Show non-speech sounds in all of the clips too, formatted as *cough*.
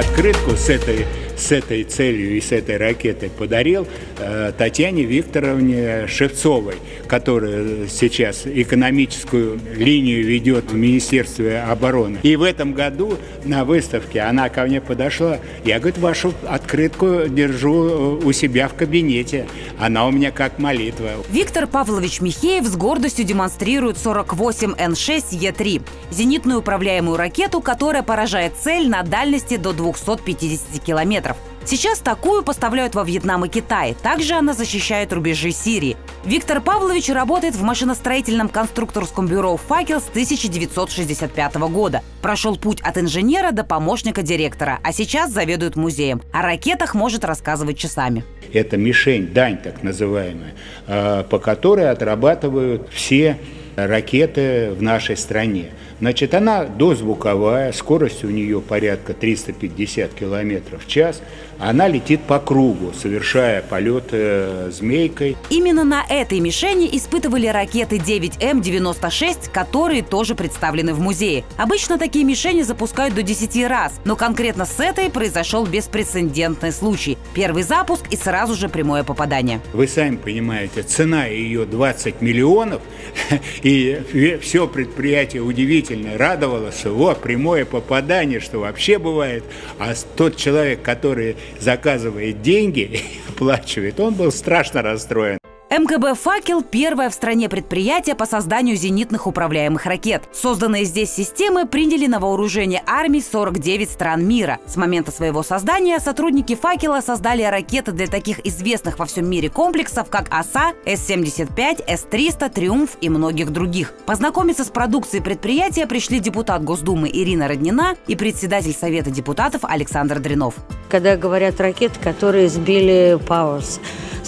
открытку с этой с этой целью и с этой ракетой подарил э, Татьяне Викторовне Шевцовой, которая сейчас экономическую линию ведет в Министерстве обороны. И в этом году на выставке она ко мне подошла, я, говорит, вашу открытку держу у себя в кабинете. Она у меня как молитва. Виктор Павлович Михеев с гордостью демонстрирует 48Н6Е3 – зенитную управляемую ракету, которая поражает цель на дальности до 250 километров. Сейчас такую поставляют во Вьетнам и Китай. Также она защищает рубежи Сирии. Виктор Павлович работает в машиностроительном конструкторском бюро «Факел» с 1965 года. Прошел путь от инженера до помощника директора, а сейчас заведует музеем. О ракетах может рассказывать часами. Это мишень, дань так называемая, а, по которой отрабатывают все ракеты в нашей стране. Значит, она дозвуковая, скорость у нее порядка 350 километров в час. Она летит по кругу, совершая полет э, змейкой. Именно на этой мишени испытывали ракеты 9М-96, которые тоже представлены в музее. Обычно такие мишени запускают до 10 раз, но конкретно с этой произошел беспрецедентный случай. Первый запуск и сразу же прямое попадание. Вы сами понимаете, цена ее 20 миллионов, *laughs* и все предприятие удивительно радовалось, вот прямое попадание, что вообще бывает. А тот человек, который заказывает деньги *laughs* оплачивает, он был страшно расстроен. МКБ «Факел» – первое в стране предприятие по созданию зенитных управляемых ракет. Созданные здесь системы приняли на вооружение армий 49 стран мира. С момента своего создания сотрудники «Факела» создали ракеты для таких известных во всем мире комплексов, как «Оса», С-75, С-300, «Триумф» и многих других. Познакомиться с продукцией предприятия пришли депутат Госдумы Ирина Роднина и председатель Совета депутатов Александр Дринов. Когда говорят ракеты, которые сбили «Пауэрс»,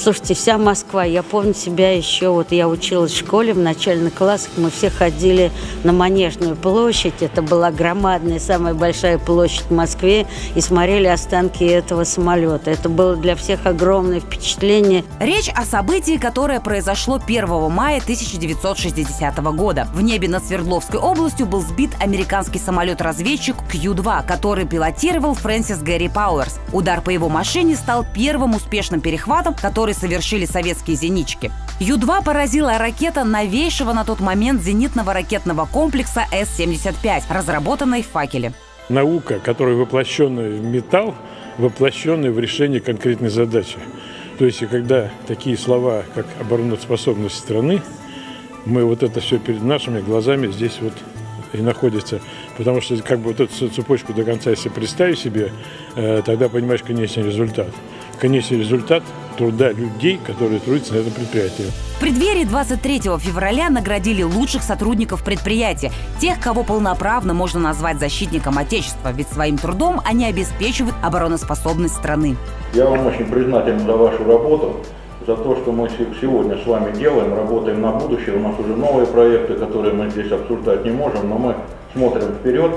Слушайте, вся Москва, я помню себя еще, вот я училась в школе в начальных классах, мы все ходили на Манежную площадь, это была громадная, самая большая площадь в Москве, и смотрели останки этого самолета. Это было для всех огромное впечатление. Речь о событии, которое произошло 1 мая 1960 года. В небе над Свердловской областью был сбит американский самолет-разведчик Q-2, который пилотировал Фрэнсис Гэри Пауэрс. Удар по его машине стал первым успешным перехватом, который который совершили советские зенички. Ю-2 поразила ракета новейшего на тот момент зенитного ракетного комплекса С-75, разработанной в «Факеле». Наука, которая воплощенная в металл, воплощенная в решение конкретной задачи. То есть, когда такие слова, как обороноспособность страны, мы вот это все перед нашими глазами здесь вот и находится. Потому что как бы вот эту цепочку до конца, если представить себе, э, тогда понимаешь конечный результат. Конечный результат труда людей, которые трудятся на этом предприятии. В преддверии 23 февраля наградили лучших сотрудников предприятия, тех, кого полноправно можно назвать защитником Отечества, ведь своим трудом они обеспечивают обороноспособность страны. Я вам очень признателен за вашу работу, за то, что мы сегодня с вами делаем, работаем на будущее. У нас уже новые проекты, которые мы здесь обсуждать не можем, но мы смотрим вперед,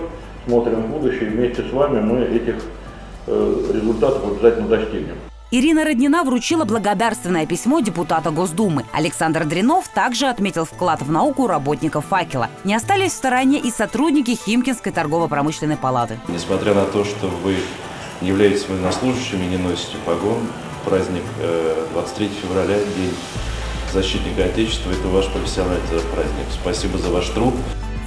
смотрим в будущее, и вместе с вами мы этих э, результатов обязательно достигнем. Ирина Роднина вручила благодарственное письмо депутата Госдумы. Александр Дринов также отметил вклад в науку работников «Факела». Не остались в стороне и сотрудники Химкинской торгово-промышленной палаты. Несмотря на то, что вы являетесь военнослужащими, не носите погон, праздник 23 э, февраля, День защитника Отечества, это ваш профессиональный праздник. Спасибо за ваш труд.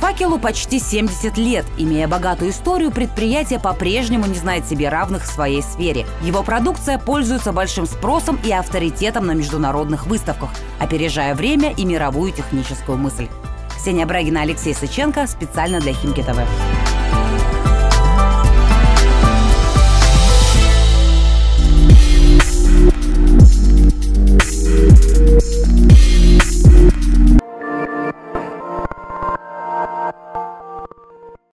Факелу почти 70 лет. Имея богатую историю, предприятие по-прежнему не знает себе равных в своей сфере. Его продукция пользуется большим спросом и авторитетом на международных выставках, опережая время и мировую техническую мысль. Ксения Брагина, Алексей Сыченко. Специально для Химки ТВ.